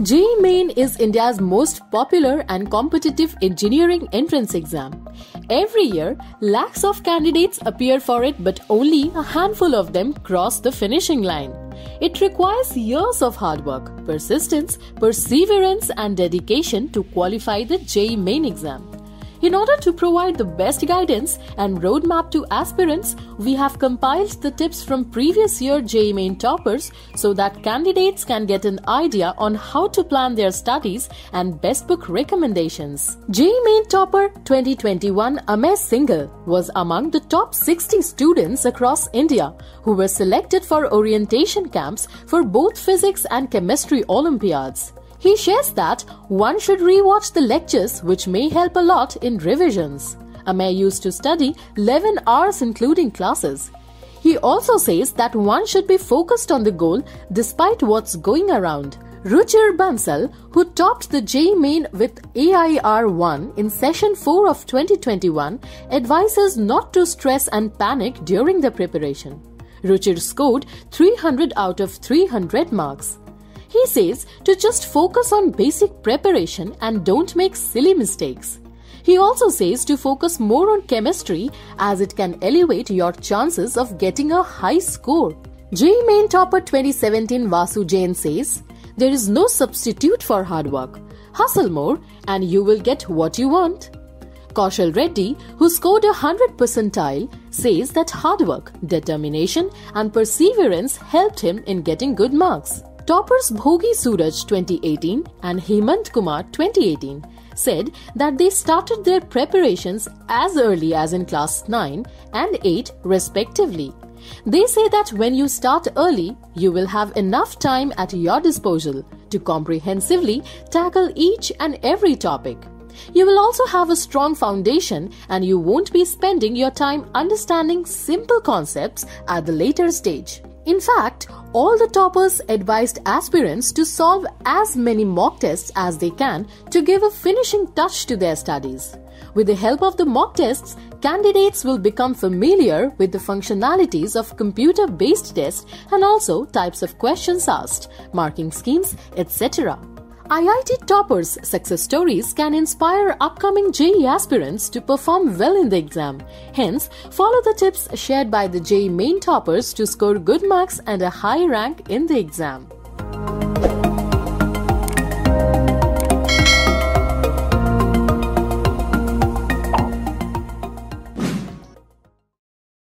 JEE Main is India's most popular and competitive engineering entrance exam. Every year, lakhs of candidates appear for it, but only a handful of them cross the finishing line. It requires years of hard work, persistence, perseverance, and dedication to qualify the JEE Main exam. In order to provide the best guidance and roadmap to aspirants, we have compiled the tips from previous year JEE Main toppers so that candidates can get an idea on how to plan their studies and best book recommendations. JEE Main topper 2021 Amey Singhal was among the top 60 students across India who were selected for orientation camps for both physics and chemistry olympiads. He shares that one should rewatch the lectures which may help a lot in revisions. Amey used to study 11 hours including classes. He also says that one should be focused on the goal despite what's going around. Ruchir Bansal, who topped the JEE Main with AIR 1 in session 4 of 2021, advises not to stress and panic during the preparation. Ruchir scored 300 out of 300 marks. He says to just focus on basic preparation and don't make silly mistakes. He also says to focus more on chemistry as it can elevate your chances of getting a high score. JEE Main Topper 2017 Vasu Jain says, There is no substitute for hard work. Hustle more and you will get what you want. Kaushal Reddy, who scored a 100 percentile, says that hard work, determination, and perseverance helped him in getting good marks. Toppers Bhogi Suraj 2018 and Hemant Kumar 2018 said that they started their preparations as early as in class 9 and 8 respectively. They say that when you start early, you will have enough time at your disposal to comprehensively tackle each and every topic. You will also have a strong foundation and you won't be spending your time understanding simple concepts at the later stage. In fact, all the toppers advised aspirants to solve as many mock tests as they can to give a finishing touch to their studies. With the help of the mock tests, candidates will become familiar with the functionalities of computer-based tests and also types of questions asked, marking schemes, etc. IIT toppers' success stories can inspire upcoming JEE aspirants to perform well in the exam. Hence, follow the tips shared by the JEE Main toppers to score good marks and a high rank in the exam.